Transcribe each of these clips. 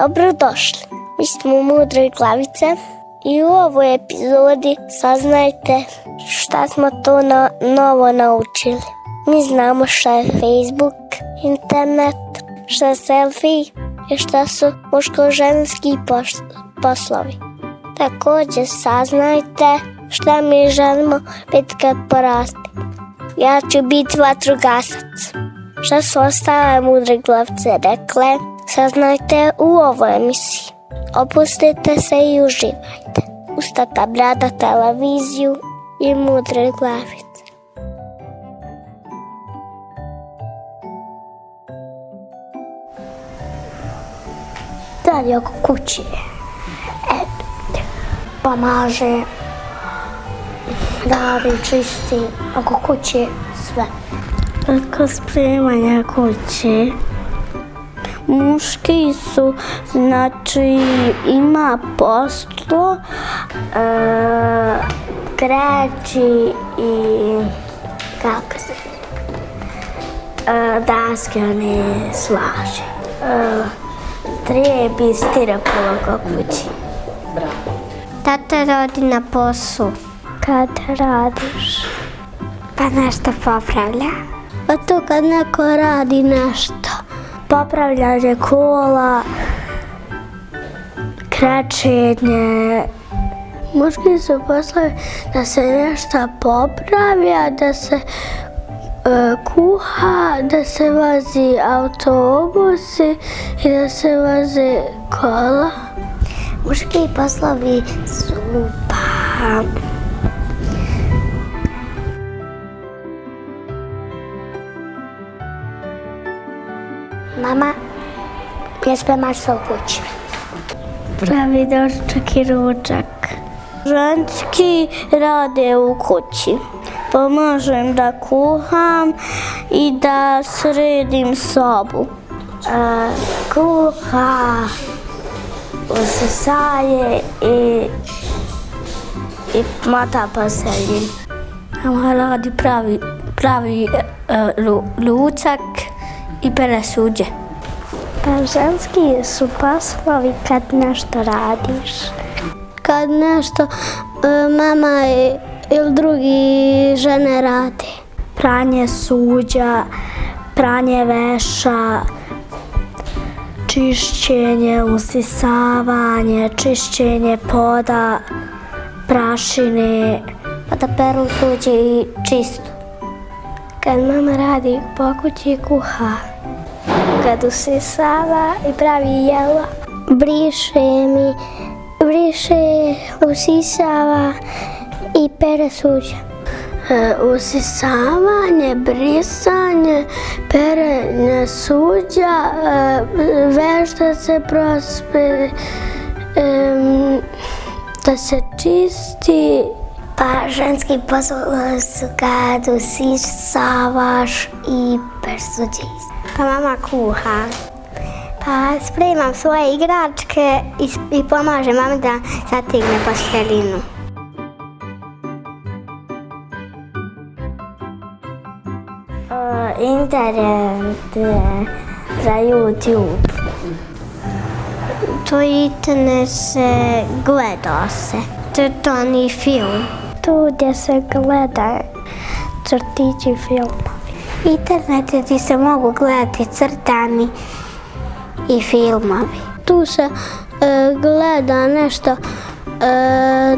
Dobrodošli. Mi smo Mudre Glavice i u ovoj epizodi saznajte šta smo to na novo naučili. Mi znamo šta je Facebook, internet, šta je selfie i šta su muško-ženski poslovi. Također saznajte šta mi želimo biti kad porastimo. Ja ću biti vatrogasac. Šta su ostale mudre glavce rekle, saznajte u ovoj emisiji. Opustite se i uživajte. Ustata brada televiziju i mudre glavice. Dalje oko kući. E, pomaže radi, čisti oko kuće, sve. Oko spremanja kuće, muški su, znači ima poslo, e, kreći i kako se e, daske one slaže. E, trijebi stiropolo oko kući. Tata radi na poslu. Kad radiš? Pa nešto popravlja. Pa to kad neko radi nešto. Popravljanje kola, krečenje. Muški su poslovi da se nešto popravlja, da se e, kuha, da se vozi autobusi i da se vozi kola. Muški poslovi su pa Mama, je spremaš se u kući. Pravi doručak i ručak. Ženski rade u kući. Pomažem da kuham i da sredim sobu. E, kuha, usisaje i, i mata poselji. Mama radi pravi, pravi uh, ručak i pere suđe. Pa ženski su poslovi kad nešto radiš. Kad nešto uh, mama ili drugi žene radi. Pranje suđa, pranje veša, čišćenje, usisavanje, čišćenje poda, prašine. Pa da peru suđe i čistu. Kad mama radi po kući kuha. Kad usisava i pravi jela. Briše mi, briše, usisava i pere suđe. E, usisavanje, brisanje, perenje suđa, e, vešta se prospe, e, da se čisti. Pa ženski posao su kad usisavaš i persuđe. Pa mama kuha. Pa spremam svoje igračke i, i pomažem mami da zatigne postelinu. Uh, internet za YouTube. To internet se gleda se. Crtani film. Tu gdje se gleda crtići filmovi. Internet znači ti gdje se mogu gledati crtani i filmovi. Tu se e, gleda nešto e,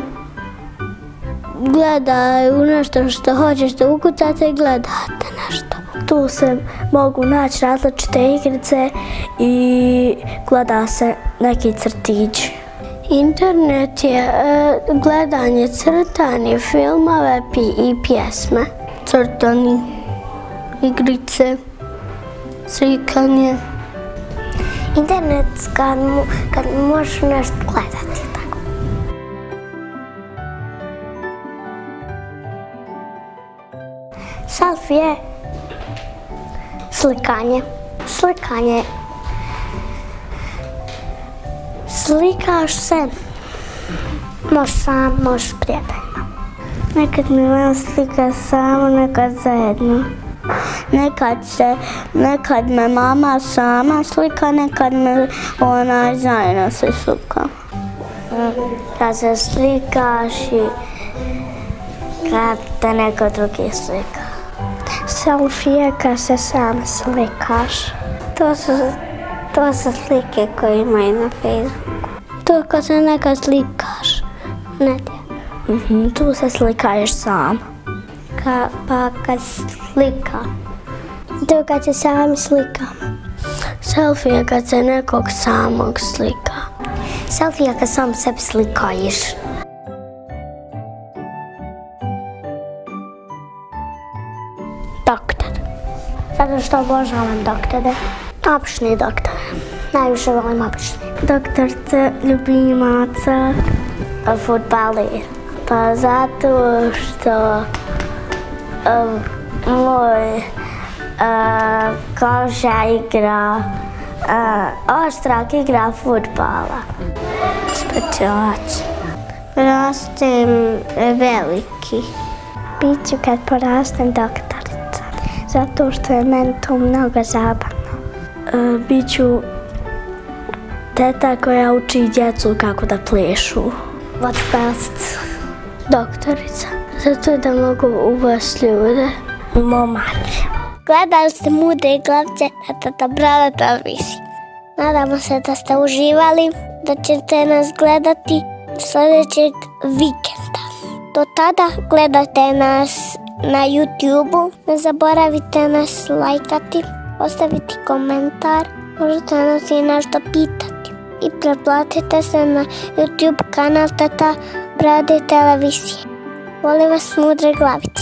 gleda u nešto što hoćeš da ukucate i gledate nešto. Tu se mogu naći različite igrice i gleda se neki crtići. Internet je e, gledanje crtani filmove i pjesme. Crtani igrice, slikanje. Internet kad, kad možeš nešto gledati. Selfie slikanje. Slikanje. Slikaš se. Možeš sam, možeš s prijateljima. Nekad mi vam slika samo, nekad zajedno. Nekad se, nekad me mama sama slika, nekad me ona zajedno se slika. Kad se slikaš i kad te neko drugi slika. Selfie kad se sam slikaš. To su, to su slike koje imaju na Facebooku. To kad se nekad slikaš. Ne, Mhm, tu se slikaješ sam slikākais likā. Divgads ir sāmis likā. Selfiegads ir nekoks sāmoks likā. Selfiegads sam sebi slikājiš. Doktor. Zato što obožavam doktore. Opični doktor. Najviše volim opični. Doktorce ljubimaca. Futbalir. Pa zato što um, moj uh, komša igra uh, Ostrak igra futbala. Specijalac. Rastem veliki. Biću kad porastem doktorica. Zato što je meni to mnogo zabavno. Uh, biću teta koja uči djecu kako da plešu. Vatrogasac. Doktorica. Zato da mogu uvesti ljude. Momake. Gledali ste Mudre glavice na Tata Brada televiziji. Nadamo se da ste uživali, da ćete nas gledati sljedećeg vikenda. Do tada gledajte nas na YouTube-u. Ne zaboravite nas lajkati, ostaviti komentar. Možete nas i nešto pitati. I pretplatite se na YouTube kanal Tata Brade televizije. Volim vas Mudre glavice.